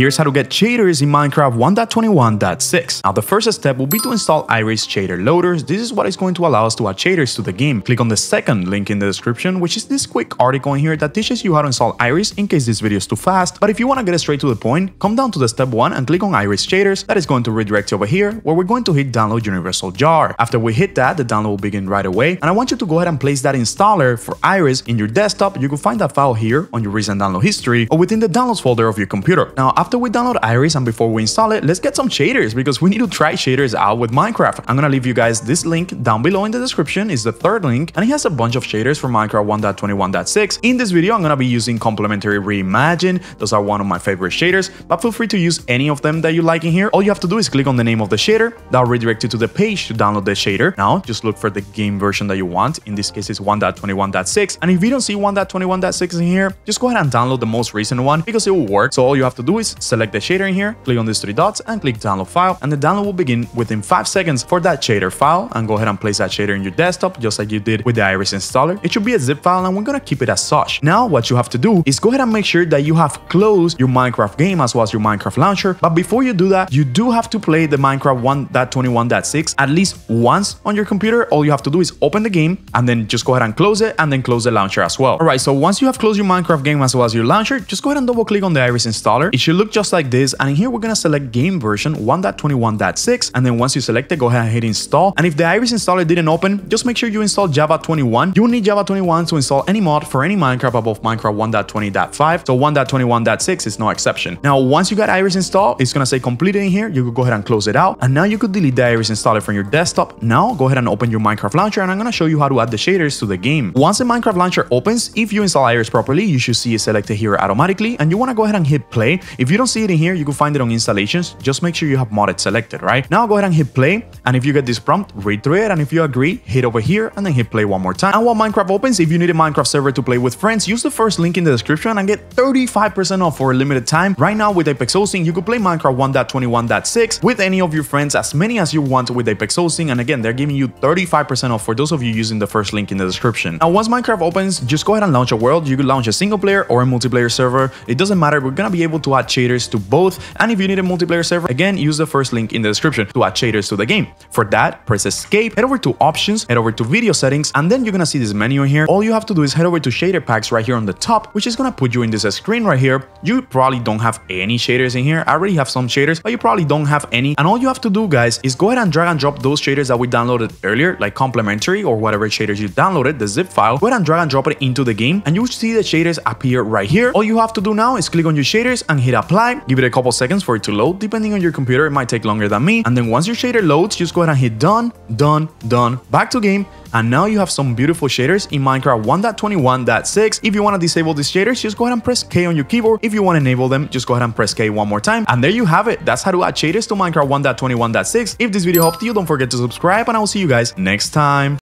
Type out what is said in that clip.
Here's how to get shaders in Minecraft 1.21.6. Now the first step will be to install Iris Shader Loaders. This is what is going to allow us to add shaders to the game. Click on the second link in the description, which is this quick article in here that teaches you how to install Iris in case this video is too fast. But if you want to get straight to the point, come down to the step 1 and click on Iris Shaders. That is going to redirect you over here where we're going to hit download Universal Jar. After we hit that, the download will begin right away. And I want you to go ahead and place that installer for Iris in your desktop. You can find that file here on your recent download history or within the downloads folder of your computer. Now, after we download Iris and before we install it, let's get some shaders because we need to try shaders out with Minecraft. I'm gonna leave you guys this link down below in the description is the third link and it has a bunch of shaders for Minecraft 1.21.6. In this video, I'm gonna be using complementary reimagine. Those are one of my favorite shaders, but feel free to use any of them that you like in here. All you have to do is click on the name of the shader. That'll redirect you to the page to download the shader. Now, just look for the game version that you want. In this case, it's 1.21.6. And if you don't see 1.21.6 in here, just go ahead and download the most recent one because it will work. So all you have to do is select the shader in here, click on these three dots and click download file. And the download will begin within 5 seconds for that shader file. And go ahead and place that shader in your desktop just like you did with the Iris installer. It should be a zip file and we're gonna keep it as such. Now what you have to do is go ahead and make sure that you have closed your Minecraft game as well as your Minecraft launcher. But before you do that, you do have to play the Minecraft 1.21.6 at least once on your computer. All you have to do is open the game and then just go ahead and close it and then close the launcher as well. Alright, so once you have closed your Minecraft game as well as your launcher, just go ahead and double click on the Iris installer. It should look just like this and in here we're gonna select game version 1.21.6 and then once you select it, go ahead and hit install. And if the Iris installer didn't open, just make sure you install Java 21. You will need Java 21 to install any mod for any Minecraft above Minecraft 1.20.5. So 1.21.6 is no exception. Now, once you got Iris installed, it's gonna say completed in here. You could go ahead and close it out. And now you could delete the Iris installer from your desktop. Now go ahead and open your Minecraft launcher and I'm gonna show you how to add the shaders to the game. Once the Minecraft launcher opens, if you install Iris properly, you should see it selected here automatically. And you wanna go ahead and hit play. If you don't see it in here, you can find it on installations. Just make sure you have modded selected, right? Now go ahead and hit play. And if you get this prompt, read through it. And if you agree, hit over here and then hit play one more time. And while Minecraft opens, if you need a Minecraft server to play with friends, use the first link in the description and get 35% off for a limited time. Right now with Apex Hosting, you could play Minecraft 1.21.6 with any of your friends, as many as you want with Apex Hosting. And again, they're giving you 35% off for those of you using the first link in the description. Now, once Minecraft opens, just go ahead and launch a world. You could launch a single player or a multiplayer server. It doesn't matter. We're gonna be able to add shaders to both. And if you need a multiplayer server, again, use the first link in the description to add shaders to the game. For that, press escape, head over to options, head over to video settings, and then you're gonna see this menu here. All you have to do is head over to shader packs right here on the top, which is gonna put you in this screen right here. You probably don't have any shaders in here. I already have some shaders, but you probably don't have any. And all you have to do, guys, is go ahead and drag and drop those shaders that we downloaded earlier, like complementary or whatever shaders you downloaded, the zip file. Go ahead and drag and drop it into the game, and you will see the shaders appear right here. All you have to do now is click on your shaders and hit apply. Give it a couple seconds for it to load. Depending on your computer, it might take longer than me. And then once your shader loads, just go ahead and hit done, done, done. Back to game. And now you have some beautiful shaders in Minecraft 1.21.6. If you want to disable these shaders, just go ahead and press K on your keyboard. If you want to enable them, just go ahead and press K one more time. And there you have it. That's how to add shaders to Minecraft 1.21.6. If this video helped you, don't forget to subscribe and I will see you guys next time.